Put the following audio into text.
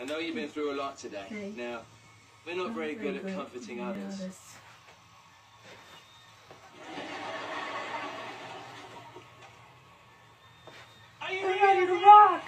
I know you've been through a lot today. Okay. Now, we're not, not very, very, good, good at comforting good. others. Are you ready to rock?